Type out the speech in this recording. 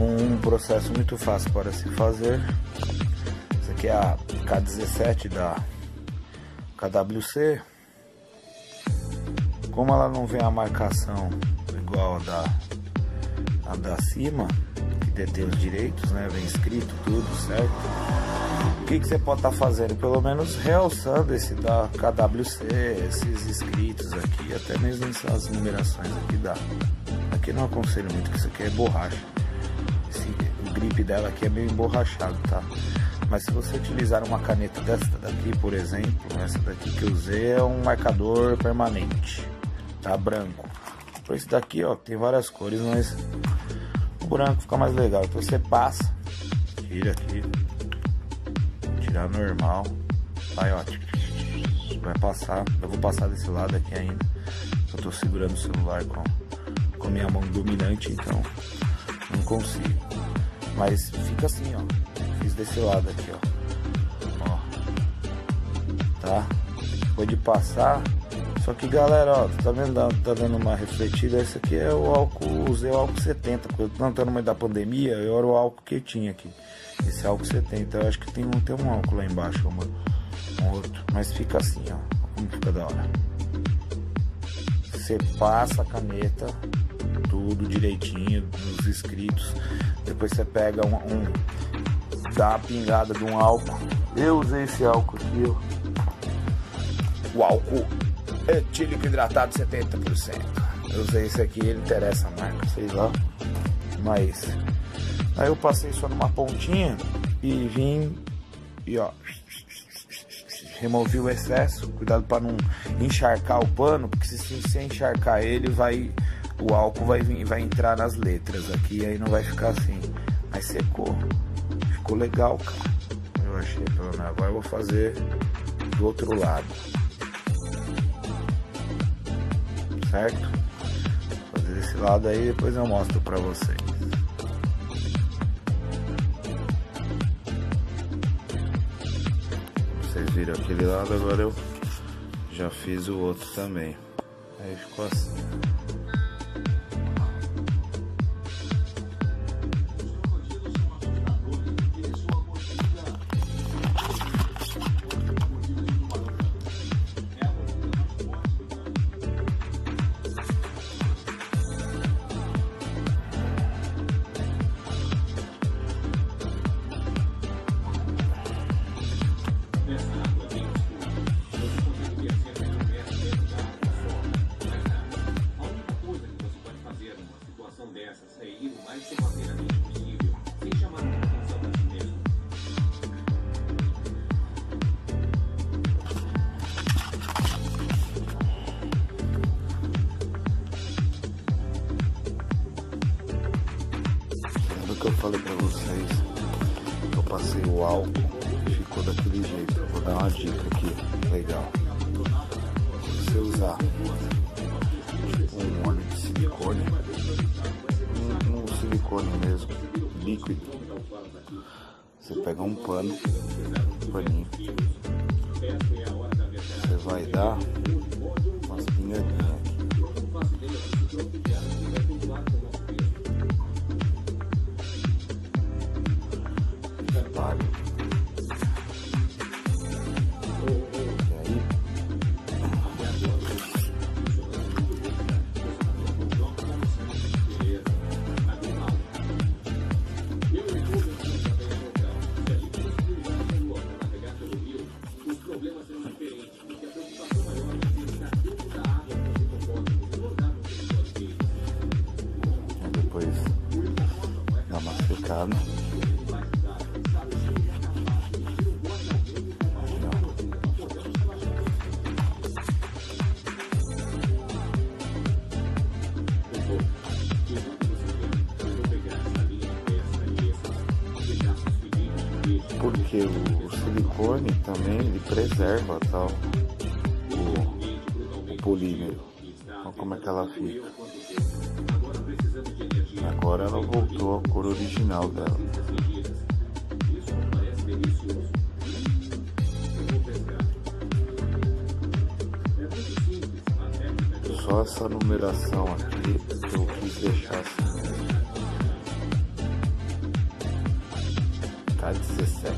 Um, processo muito fácil para se fazer. Essa aqui é a K17 da KWC. Como ela não vem a marcação igual a da, a da cima, que detém os direitos, né? Vem escrito tudo, certo? O que, que você pode estar tá fazendo? Pelo menos realçando esse da KWC, esses escritos aqui, até mesmo essas numerações aqui da. Aqui não aconselho muito, que isso aqui é borracha. Grip dela aqui é meio emborrachado, tá? Mas se você utilizar uma caneta desta daqui, por exemplo, essa daqui que eu usei é um marcador permanente tá branco. Esse daqui, ó, tem várias cores, mas o branco fica mais legal. Então você passa, tira aqui, tirar normal, aí ó, vai passar. Eu vou passar desse lado aqui ainda. Eu tô segurando o celular com, com a minha mão dominante, então não consigo. Mas fica assim, ó. Fiz desse lado aqui, ó. ó. Tá? Depois de passar, só que galera, ó, tá vendo, tá dando uma refletida, esse aqui é o álcool, usei o álcool 70, porque não tá no meio da pandemia, eu era o álcool que eu tinha aqui. Esse álcool 70, eu acho que tem um, tem um álcool lá embaixo, uma, um outro. Mas fica assim, ó, como fica da hora. Você passa a caneta, tudo direitinho, nos escritos. Depois você pega um, um dá uma pingada de um álcool. Eu usei esse álcool aqui, ó. O álcool etílico hidratado 70%. Eu usei esse aqui, ele interessa a marca, sei lá. Mas aí eu passei só numa pontinha e vim e ó removi o excesso, cuidado para não encharcar o pano, porque se, se encharcar ele vai o álcool vai vir, vai entrar nas letras aqui, aí não vai ficar assim. Mas secou. Ficou legal, cara. Eu achei, pelo menos agora eu vou fazer do outro lado. certo? Vou fazer esse lado aí depois eu mostro pra vocês. Vocês viram aquele lado, agora eu já fiz o outro também. Aí ficou assim. Passei o álcool ficou daquele jeito. Vou dar uma dica aqui, legal. Se você usar um óleo de silicone, um, um silicone mesmo, líquido, você pega um pano, um paninho, você vai dar umas pingadinhas mercado. Porque o silicone também ele preserva tal o, o polímero. Olha como é que ela fica. Agora ela voltou à cor original dela. Só essa numeração aqui que eu quis deixar assim. Tá 17.